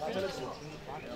把这个纸巾拔掉